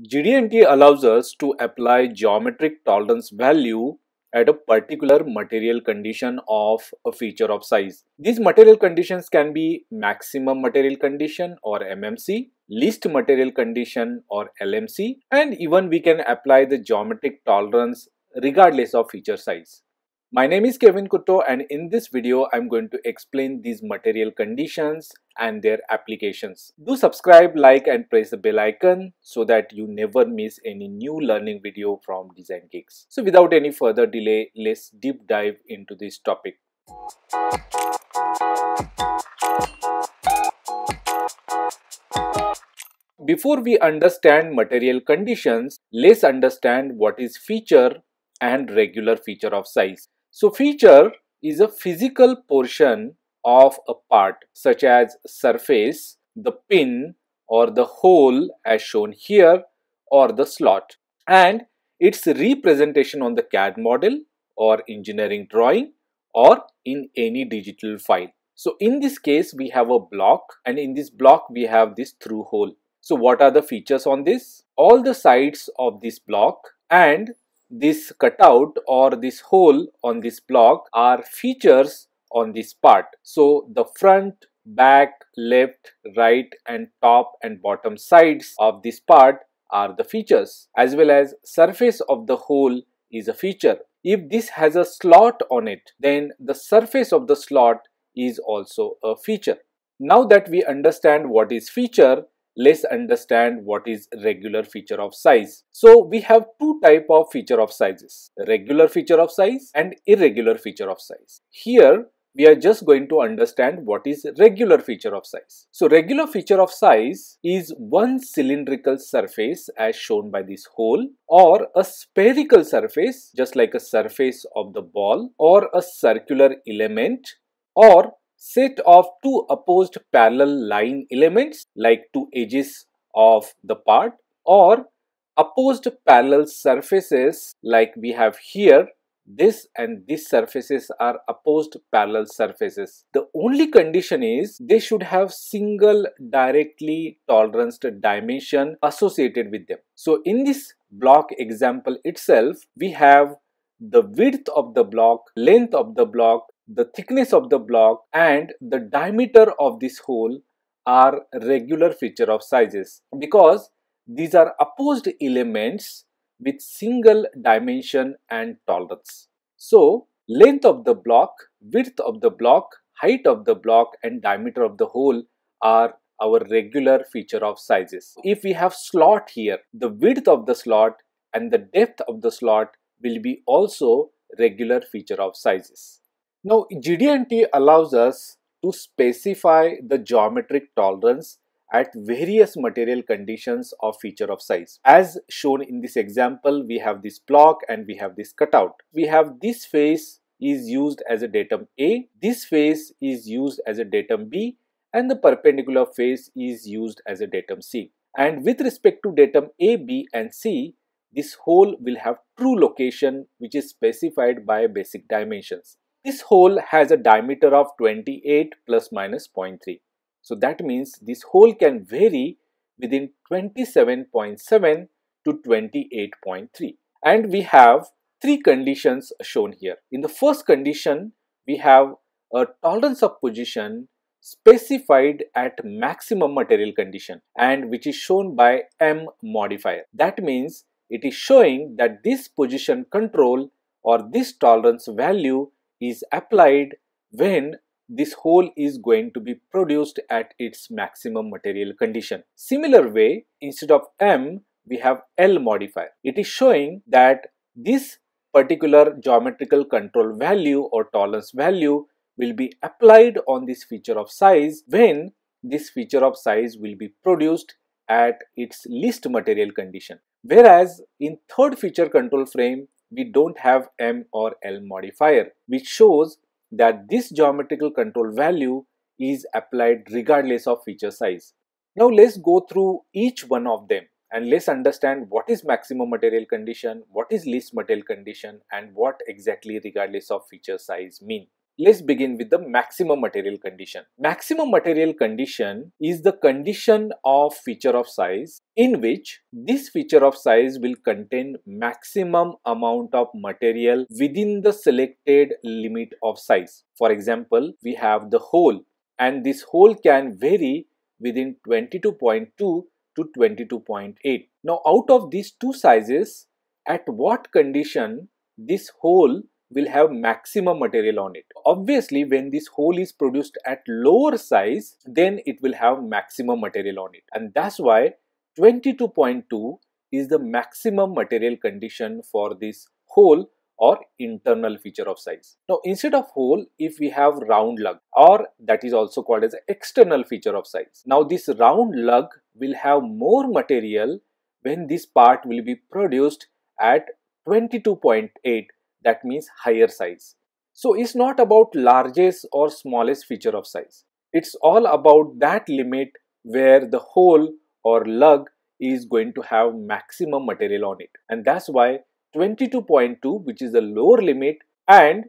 GD&T allows us to apply geometric tolerance value at a particular material condition of a feature of size. These material conditions can be maximum material condition or MMC, least material condition or LMC and even we can apply the geometric tolerance regardless of feature size. My name is Kevin Kutto and in this video I'm going to explain these material conditions and their applications. Do subscribe, like and press the bell icon so that you never miss any new learning video from Designgekz. So without any further delay, let's deep dive into this topic. Before we understand material conditions, let's understand what is feature and regular feature of size. So feature is a physical portion of a part such as surface, the pin or the hole as shown here or the slot and its representation on the CAD model or engineering drawing or in any digital file. So in this case we have a block and in this block we have this through hole. So what are the features on this? All the sides of this block and this cutout or this hole on this block are features on this part. So the front, back, left, right and top and bottom sides of this part are the features as well as surface of the hole is a feature. If this has a slot on it then the surface of the slot is also a feature. Now that we understand what is feature let's understand what is regular feature of size. So we have two type of feature of sizes, regular feature of size and irregular feature of size. Here we are just going to understand what is regular feature of size. So regular feature of size is one cylindrical surface as shown by this hole or a spherical surface just like a surface of the ball or a circular element or set of two opposed parallel line elements like two edges of the part or opposed parallel surfaces like we have here this and these surfaces are opposed parallel surfaces. The only condition is they should have single directly toleranced dimension associated with them. So in this block example itself, we have the width of the block, length of the block, the thickness of the block and the diameter of this hole are regular feature of sizes because these are opposed elements with single dimension and tolerance. So, length of the block, width of the block, height of the block and diameter of the hole are our regular feature of sizes. If we have slot here, the width of the slot and the depth of the slot will be also regular feature of sizes. Now GD&T allows us to specify the geometric tolerance at various material conditions of feature of size. As shown in this example, we have this block and we have this cutout. We have this face is used as a datum A, this face is used as a datum B and the perpendicular face is used as a datum C. And with respect to datum A, B and C, this hole will have true location which is specified by basic dimensions. This hole has a diameter of 28 plus minus 0.3. So that means this hole can vary within 27.7 to 28.3. And we have three conditions shown here. In the first condition, we have a tolerance of position specified at maximum material condition and which is shown by M modifier. That means it is showing that this position control or this tolerance value is applied when this hole is going to be produced at its maximum material condition. Similar way, instead of M, we have L modifier. It is showing that this particular geometrical control value or tolerance value will be applied on this feature of size when this feature of size will be produced at its least material condition. Whereas in third feature control frame, we don't have M or L modifier, which shows that this geometrical control value is applied regardless of feature size. Now let's go through each one of them and let's understand what is maximum material condition, what is least material condition and what exactly regardless of feature size mean. Let's begin with the maximum material condition. Maximum material condition is the condition of feature of size in which this feature of size will contain maximum amount of material within the selected limit of size. For example, we have the hole and this hole can vary within 22.2 to 22.8. Now out of these two sizes, at what condition this hole will have maximum material on it. Obviously, when this hole is produced at lower size, then it will have maximum material on it. And that's why 22.2 is the maximum material condition for this hole or internal feature of size. Now instead of hole if we have round lug or that is also called as external feature of size. Now this round lug will have more material when this part will be produced at 22.8 that means higher size. So it's not about largest or smallest feature of size. It's all about that limit where the hole or lug is going to have maximum material on it. And that's why 22.2 which is the lower limit and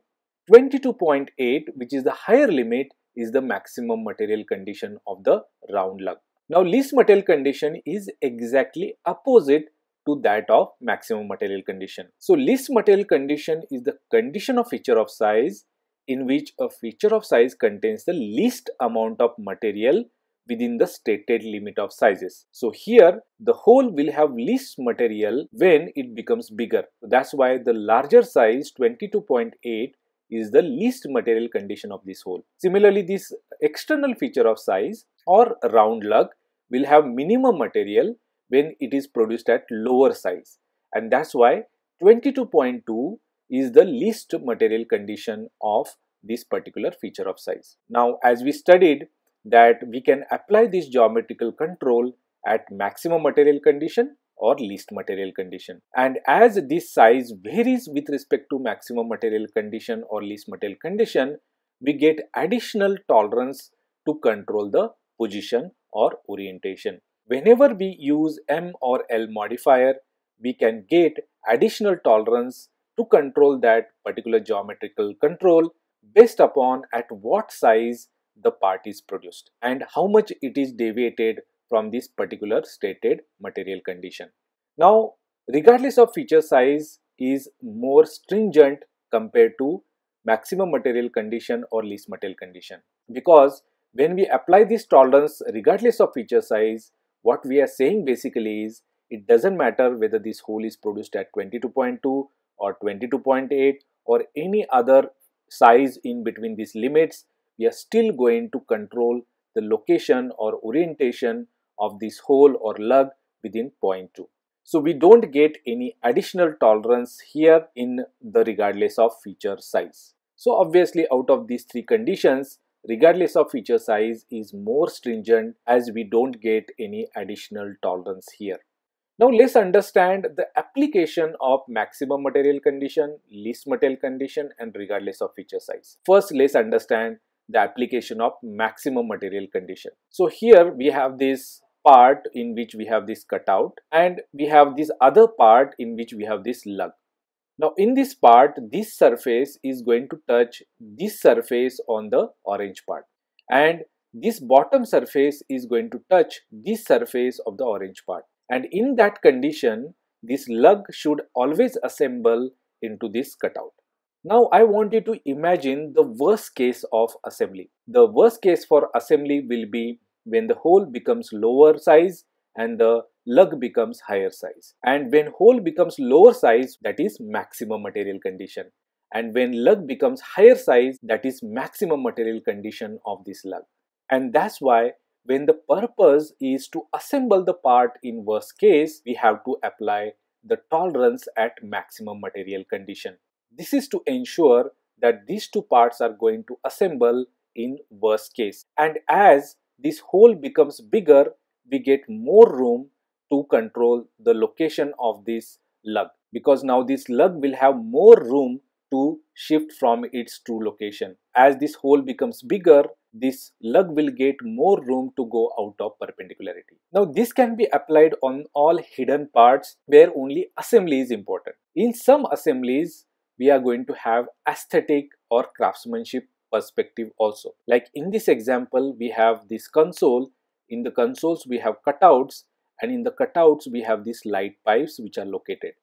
22.8 which is the higher limit is the maximum material condition of the round lug. Now least material condition is exactly opposite to that of maximum material condition. So least material condition is the condition of feature of size in which a feature of size contains the least amount of material within the stated limit of sizes. So here the hole will have least material when it becomes bigger. That's why the larger size 22.8 is the least material condition of this hole. Similarly, this external feature of size or round lug will have minimum material when it is produced at lower size. And that's why 22.2 is the least material condition of this particular feature of size. Now as we studied that we can apply this geometrical control at maximum material condition or least material condition. And as this size varies with respect to maximum material condition or least material condition we get additional tolerance to control the position or orientation Whenever we use M or L modifier, we can get additional tolerance to control that particular geometrical control based upon at what size the part is produced and how much it is deviated from this particular stated material condition. Now, regardless of feature size is more stringent compared to maximum material condition or least material condition because when we apply this tolerance regardless of feature size, what we are saying basically is it doesn't matter whether this hole is produced at 22.2 or 22.8 or any other size in between these limits we are still going to control the location or orientation of this hole or lug within 0.2. So we don't get any additional tolerance here in the regardless of feature size. So obviously out of these three conditions regardless of feature size is more stringent as we don't get any additional tolerance here. Now let's understand the application of maximum material condition, least material condition and regardless of feature size. First let's understand the application of maximum material condition. So here we have this part in which we have this cutout and we have this other part in which we have this lug. Now in this part, this surface is going to touch this surface on the orange part and this bottom surface is going to touch this surface of the orange part. And in that condition, this lug should always assemble into this cutout. Now I want you to imagine the worst case of assembly. The worst case for assembly will be when the hole becomes lower size and the lug becomes higher size. And when hole becomes lower size, that is maximum material condition. And when lug becomes higher size, that is maximum material condition of this lug. And that's why when the purpose is to assemble the part in worst case, we have to apply the tolerance at maximum material condition. This is to ensure that these two parts are going to assemble in worst case. And as this hole becomes bigger, we get more room to control the location of this lug because now this lug will have more room to shift from its true location. As this hole becomes bigger, this lug will get more room to go out of perpendicularity. Now this can be applied on all hidden parts where only assembly is important. In some assemblies, we are going to have aesthetic or craftsmanship perspective also. Like in this example, we have this console. In the consoles, we have cutouts and in the cutouts, we have these light pipes which are located.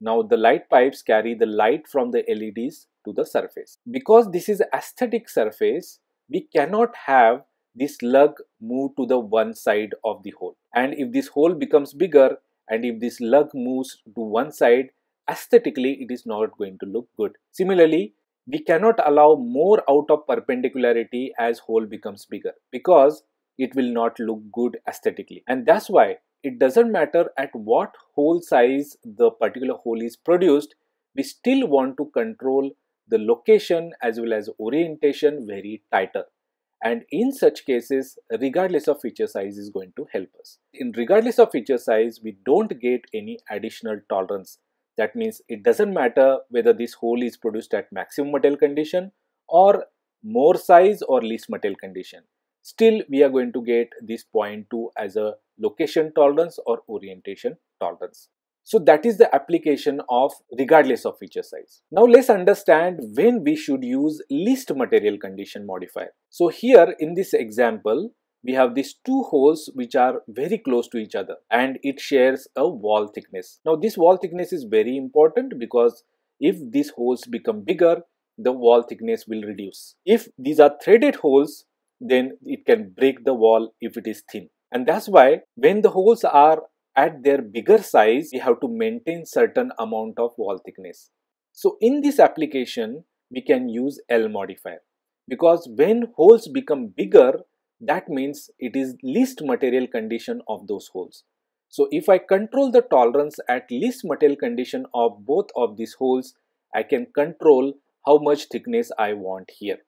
Now the light pipes carry the light from the LEDs to the surface. Because this is aesthetic surface, we cannot have this lug move to the one side of the hole. And if this hole becomes bigger and if this lug moves to one side, aesthetically it is not going to look good. Similarly, we cannot allow more out of perpendicularity as hole becomes bigger because it will not look good aesthetically. And that's why it doesn't matter at what hole size the particular hole is produced, we still want to control the location as well as orientation very tighter and in such cases regardless of feature size is going to help us. In regardless of feature size we don't get any additional tolerance that means it doesn't matter whether this hole is produced at maximum material condition or more size or least material condition. Still we are going to get this 0.2 as a location tolerance or orientation tolerance. So that is the application of regardless of feature size. Now let's understand when we should use least material condition modifier. So here in this example, we have these two holes which are very close to each other and it shares a wall thickness. Now this wall thickness is very important because if these holes become bigger, the wall thickness will reduce. If these are threaded holes, then it can break the wall if it is thin. And that's why when the holes are at their bigger size, we have to maintain certain amount of wall thickness. So in this application, we can use L modifier because when holes become bigger, that means it is least material condition of those holes. So if I control the tolerance at least material condition of both of these holes, I can control how much thickness I want here.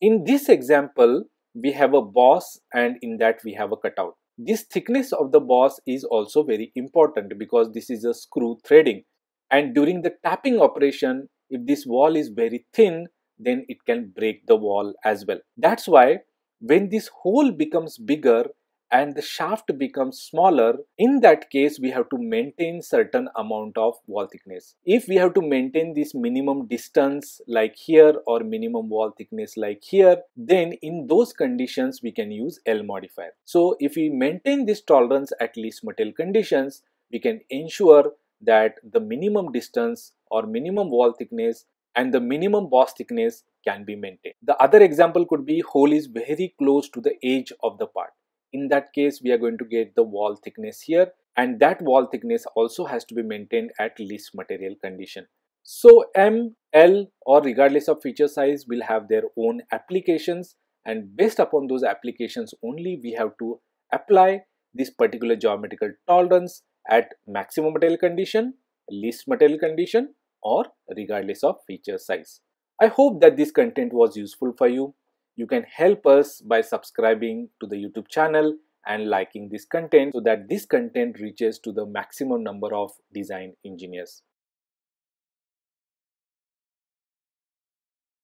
In this example, we have a boss and in that we have a cutout. This thickness of the boss is also very important because this is a screw threading and during the tapping operation if this wall is very thin then it can break the wall as well. That's why when this hole becomes bigger and the shaft becomes smaller, in that case we have to maintain certain amount of wall thickness. If we have to maintain this minimum distance like here or minimum wall thickness like here, then in those conditions we can use L modifier. So if we maintain this tolerance at least material conditions, we can ensure that the minimum distance or minimum wall thickness and the minimum boss thickness can be maintained. The other example could be hole is very close to the edge of the part in that case we are going to get the wall thickness here and that wall thickness also has to be maintained at least material condition. So M, L or regardless of feature size will have their own applications and based upon those applications only we have to apply this particular geometrical tolerance at maximum material condition, least material condition or regardless of feature size. I hope that this content was useful for you. You can help us by subscribing to the YouTube channel and liking this content so that this content reaches to the maximum number of design engineers.